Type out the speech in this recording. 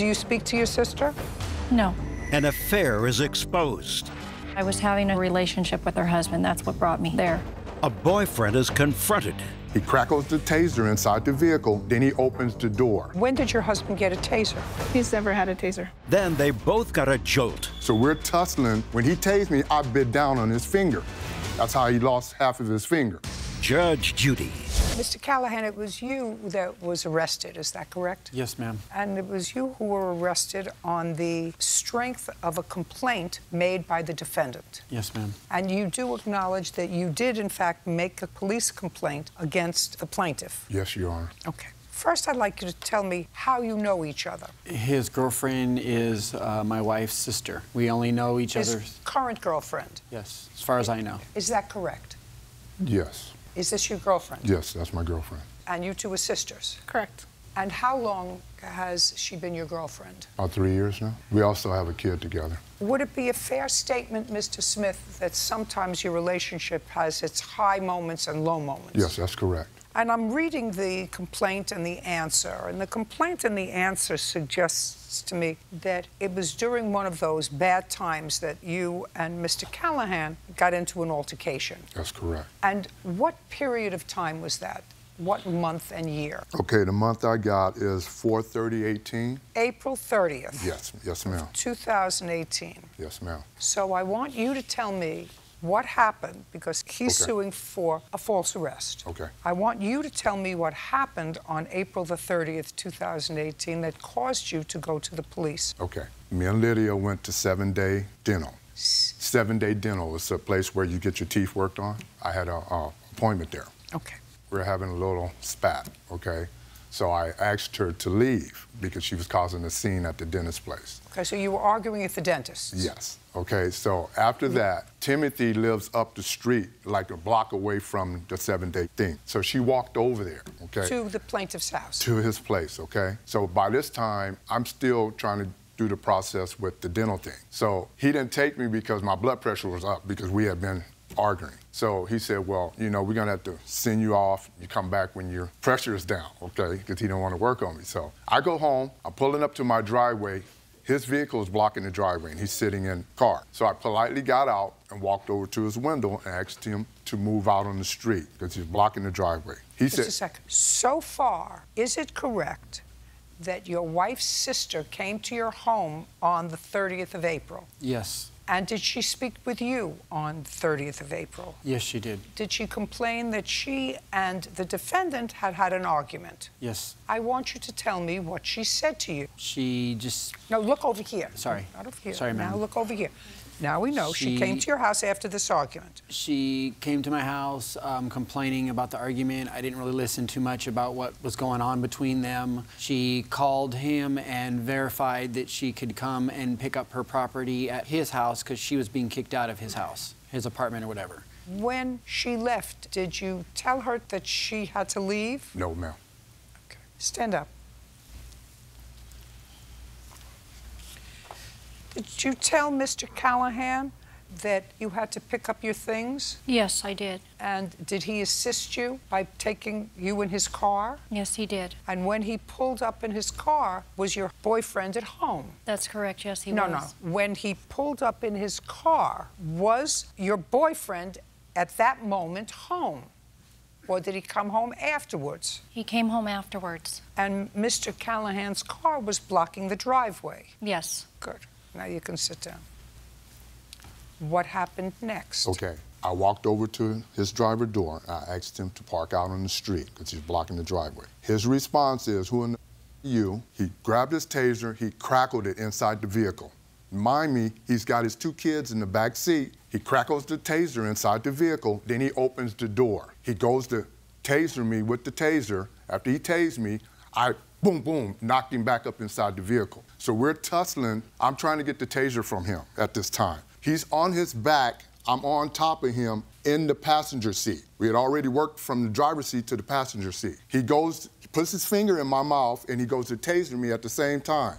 Do you speak to your sister? No. An affair is exposed. I was having a relationship with her husband. That's what brought me there. A boyfriend is confronted. He crackles the taser inside the vehicle, then he opens the door. When did your husband get a taser? He's never had a taser. Then they both got a jolt. So we're tussling. When he tased me, I bit down on his finger. That's how he lost half of his finger. Judge Judy. Mr. Callahan, it was you that was arrested, is that correct? Yes, ma'am. And it was you who were arrested on the strength of a complaint made by the defendant. Yes, ma'am. And you do acknowledge that you did, in fact, make a police complaint against the plaintiff. Yes, Your Honor. Okay. First, I'd like you to tell me how you know each other. His girlfriend is uh, my wife's sister. We only know each His other's. current girlfriend. Yes, as far as I know. Is that correct? Yes. Is this your girlfriend? Yes, that's my girlfriend. And you two are sisters? Correct. And how long has she been your girlfriend? About three years now. We also have a kid together. Would it be a fair statement, Mr. Smith, that sometimes your relationship has its high moments and low moments? Yes, that's correct. And I'm reading the complaint and the answer, and the complaint and the answer suggests to me that it was during one of those bad times that you and Mr. Callahan got into an altercation. That's correct. And what period of time was that? What month and year? Okay, the month I got is 43018. April 30th. Yes, yes, ma'am. 2018. Yes, ma'am. So I want you to tell me what happened because he's Okay. suing for a false arrest. Okay. I want you to tell me what happened on April the 30th, 2018 that caused you to go to the police. Okay. Me and Lydia went to Seven Day Dental. Seven Day Dental is a place where you get your teeth worked on. I had an appointment there. Okay. We were having a little spat, okay? So I asked her to leave because she was causing a scene at the dentist place. Okay, so you were arguing at the dentist. Yes. Okay, so after mm-hmm. that, Timothy lives up the street, like a block away from the seven day thing. So she walked over there, okay? To the plaintiff's house. to his place, okay? So by this time, I'm still trying to do the process with the dental thing. So he didn't take me because my blood pressure was up because we had been arguing. So he said, well, you know, we're gonna have to send you off. You come back when your pressure is down, okay? Because he didn't want to work on me. So I go home, I'm pulling up to my driveway. His vehicle is blocking the driveway and he's sitting in the car. So I politely got out and walked over to his window and asked him to move out on the street because he's blocking the driveway. He said Just a said, second. So far, is it correct that your wife's sister came to your home on the 30th of April? Yes. And did she speak with you on 30th of April? Yes, she did. Did she complain that she and the defendant had had an argument? Yes. I want you to tell me what she said to you. She just. No, look over here. Sorry. Out of here. Sorry, ma'am. Now look over here. Now we know she, She- came to your house after this argument. She came to my house um, complaining about the argument. I didn't really listen too much about what was going on between them. She called him and verified that she could come and pick up her property at his house because she was being kicked out of his house, his apartment or whatever. When she left, did you tell her that she had to leave? no, ma'am. Okay. Stand up. Did you tell Mr. Callahan that you had to pick up your things? Yes, I did. And did he assist you by taking you in his car? Yes, he did. And when he pulled up in his car, was your boyfriend at home? That's correct. Yes, he no, was. no. No. When he pulled up in his car, was your boyfriend at that moment home? Or did he come home afterwards? He came home afterwards. And Mr. Callahan's car was blocking the driveway. Yes. Good. Now you can sit down. What happened next? Okay. I walked over to his driver door. I asked him to park out on the street because he's blocking the driveway. His response is, "Who in the you?" He grabbed his taser. He crackled it inside the vehicle. Mind me, he's got his two kids in the back seat. He crackles the taser inside the vehicle. Then he opens the door. He goes to taser me with the taser. After he tased me, I boom, boom, knocked him back up inside the vehicle. So we're tussling. I'm trying to get the taser from him at this time. He's on his back. I'm on top of him in the passenger seat. We had already worked from the driver's seat to the passenger seat. He goes, puts his finger in my mouth, and he goes to taser me at the same time.